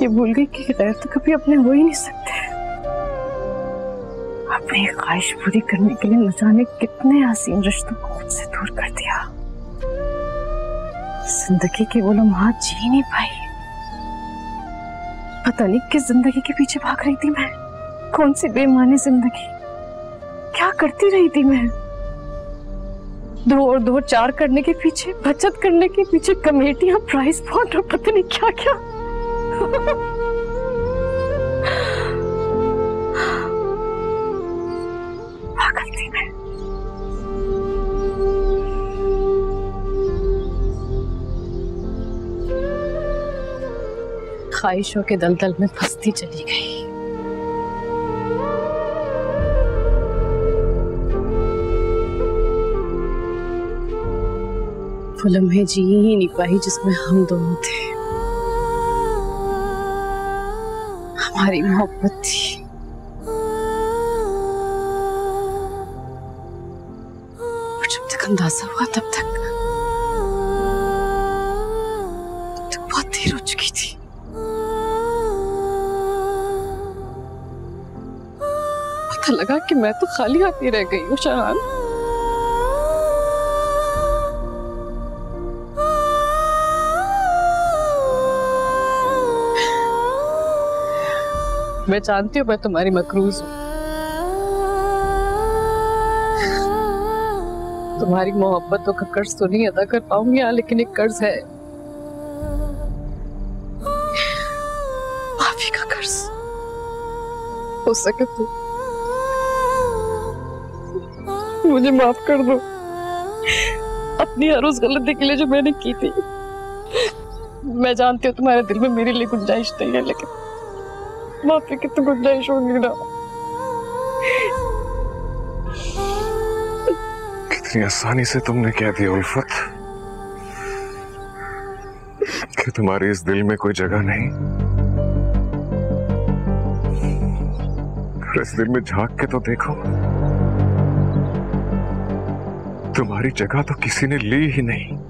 ये भूल गई कि गैर तो कभी अपने हो ही नहीं सकते। अपनी ख्वाहिश पूरी करने के लिए न जाने कितने हसीन रिश्तों को खुद से दूर कर दिया। ज़िंदगी की वो लम्हात जी नहीं पाई। पता नहीं किस ज़िंदगी के पीछे भाग रही थी मैं। कौन सी बेमानी ज़िंदगी। क्या करती रही थी मैं। दो और दो चार करने के पीछे, बचत करने के पीछे कमेटियाँ प्राइस फंड और पता नहीं क्या क्या ख्वाहिशों के दलदल में फंसती चली गई। वो लम्हे जी ही नहीं पाई जिसमें हम दोनों थे। हमारी मोहब्बत थी। जब तक अंदाज़ा हुआ तब तक तक बहुत देर हो चुकी थी। पता लगा कि मैं तो खाली हाथ ही रह गई हूँ शरान मैं जानती हूँ, मैं तुम्हारी मकरूज हूँ। तुम्हारी मोहब्बतों का कर्ज तो नहीं अदा कर पाऊँगी हाँ लेकिन एक कर्ज है। माफ़ी का कर्ज। हो सके तो। मुझे माफ़ कर दो। अपनी हर उस गलती के लिए जो मैंने की थी। मैं जानती हूँ, तुम्हारे दिल में मेरे लिए गुंजाइश नहीं है, लेकिन माफ़ी की तो गुंजाइश होगी ना। कितनी आसानी से तुमने कह दिया, उल्फत। कि तुम्हारे इस दिल में कोई जगह नहीं। इस दिल में झाँक के तो देखो। तुम्हारी जगह तो किसी ने ली ही नहीं।